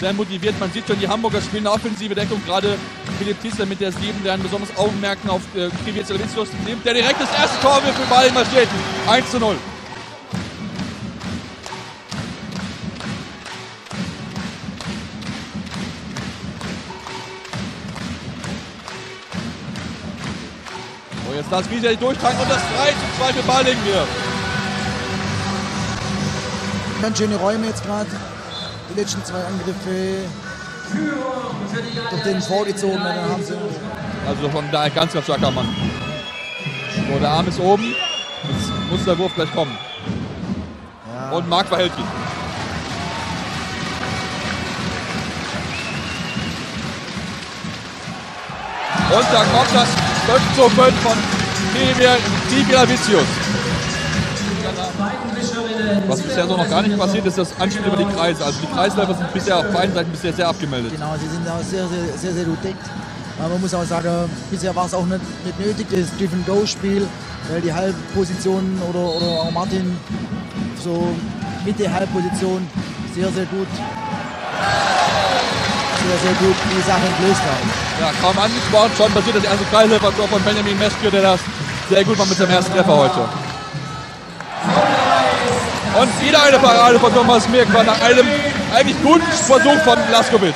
sehr motiviert. Man sieht schon, die Hamburger spielen eine offensive Deckung. Gerade Philipp Tiesler mit der 7, der ein besonderes Augenmerken auf äh, Zelowitzius nimmt, der direkt das erste Tor für Baling marschiert. 1 zu 0. So, jetzt das Riese durchtanken und das 3 zu 2 für Baling hier. Ganz schöne Räume jetzt gerade. Letzten zwei Angriffe durch den vorgezogen. Also von daher ganz, ganz starker Mann. So, der Arm ist oben. Jetzt muss der Wurf gleich kommen. Ja. Und Marc verhält ihn. Und da kommt das 5 zu 5 von Tivia Vicius. Was bisher so noch gar nicht passiert ist, das Anspiel über die Kreise. Also die Kreisläufer sind bisher auf beiden Seiten bisher sehr abgemeldet. Genau, sie sind auch sehr, sehr, sehr, sehr gut deckt. Aber man muss auch sagen, bisher war es auch nicht, nicht nötig, das Driven-Go-Spiel, weil die Halbpositionen oder, oder auch Martin so Mitte Halbposition sehr, sehr gut sehr, sehr gut die Sache gelöst haben. Ja, kaum angesprochen, schon passiert das erste Kreisläufer-Tor von Benjamin Meschke, der das sehr gut macht mit seinem ersten Treffer heute. Und wieder eine Parade von Thomas Mirk war nach einem eigentlich guten Versuch von Laskovic.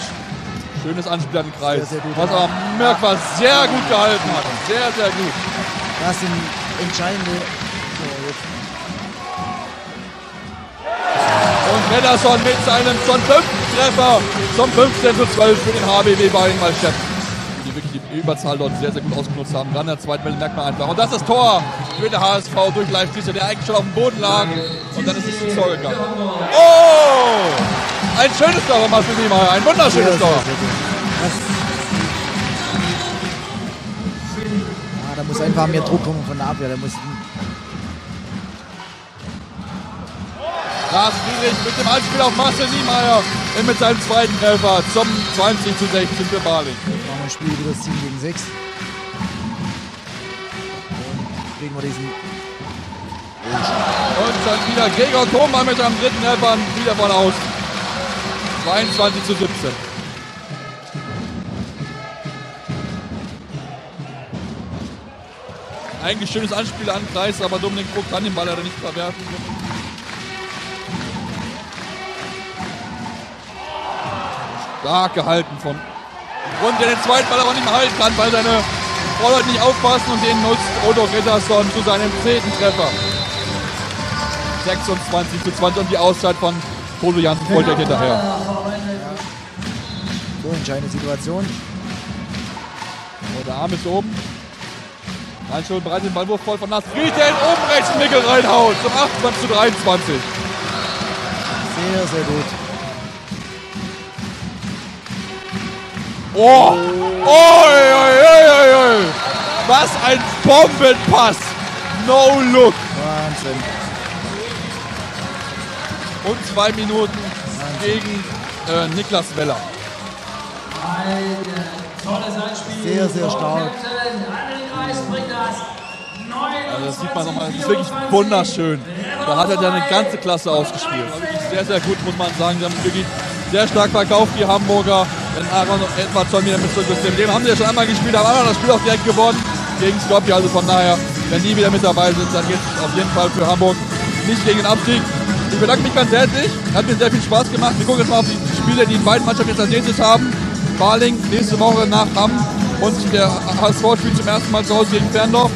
Schönes Anspiel an den Kreis. Sehr, sehr gut. was aber Mirk war sehr gut gehalten hat. Sehr, sehr gut. Das sind entscheidende. Jetzt. Und Mendelssohn mit seinem schon fünften Treffer zum 15 zu 12 für den HBW Baling mal. Die wirklich die Überzahl dort sehr, sehr gut ausgenutzt haben. Dann der zweiten Welle merkt man einfach. Und das ist Tor für den HSV durch Diesel, der eigentlich schon auf dem Boden lag. Und dann ist es ins Tor gegangen. Oh! Ein schönes Tor von Marcel Niemeyer. Ein wunderschönes Tor. ja, da muss einfach mehr Druck kommen von der Abwehr. Da muss, Lars Friedrich mit dem Anspiel auf Marcel Niemeyer und mit seinem zweiten Treffer zum 20 zu 16 für Baling. Jetzt machen wir ein Spiel wieder 7 gegen 6. Und kriegen wir diesen. Und dann wieder Gregor Thoma mit seinem dritten Treffer wieder von aus. 22 zu 17. Eigentlich schönes Anspiel an Kreis, aber Dominik Krug kann den Ball leider nicht verwerfen. Stark gehalten von Grund, der den zweiten Ball aber nicht mehr halten kann, weil seine Vorleute nicht aufpassen und den nutzt Odo Ritterson zu seinem zehnten Treffer. 26 zu 20 und die Auszeit von Polo Jansen folgt direkt hinterher. So entscheidende Situation. So, der Arm ist oben. Reinschuld bereit den Ballwurf voll von der in oben rechts den Mickel reinhaut. Zum 28 zu 23. Sehr, sehr gut. Oh! Oi, oi, oi, oi. Was ein Bombenpass! No look! Wahnsinn. Und zwei Minuten gegen äh, Niklas Weller. Sehr, sehr stark. Also das sieht man nochmal, das ist wirklich wunderschön. Da hat er dann eine ganze Klasse ausgespielt. Also sehr, sehr gut, muss man sagen. Sie haben wirklich sehr stark verkauft, die Hamburger. Wenn Aaron und Edwardson wieder mit zurückgestellt. Dem haben sie ja schon einmal gespielt, haben einmal das Spiel auch direkt gewonnen gegen Skopje. Also von daher, wenn die wieder mit dabei sind, dann geht es auf jeden Fall für Hamburg nicht gegen den Abstieg. Ich bedanke mich ganz herzlich. Hat mir sehr viel Spaß gemacht. Wir gucken jetzt mal auf die Spiele, die beiden Mannschaften jetzt als nächstes haben. Baling nächste Woche nach Hamm und der HSV spielt zum ersten Mal zu Hause gegen Ferndorf.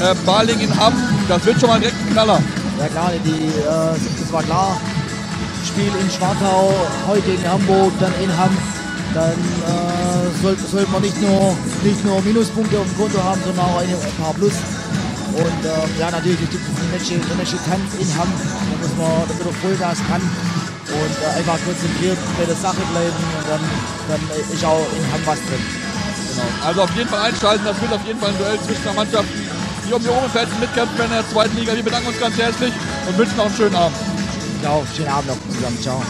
Äh, Baling in Hamm, das wird schon mal direkt ein Knaller. Ja klar, die, äh, das war klar. Spiel in Schwartau, heute in Hamburg, dann in Hamm. Dann äh, sollte soll man nicht nur, nicht nur Minuspunkte auf dem Konto haben, sondern auch ein paar Plus. Und äh, ja, natürlich, die nächste, der nächste Kampf in Hamm, da muss man, damit er Vollgas kann und äh, einfach konzentriert bei der Sache bleiben und dann, dann ist auch in Hamm was drin. Genau. Also auf jeden Fall einschalten, das wird auf jeden Fall ein Duell zwischen der Mannschaften, die um die Plätze mitkämpfen in der zweiten Liga. Wir bedanken uns ganz herzlich und wünschen noch einen schönen Abend. Ja, schönen Abend noch zusammen. Ciao.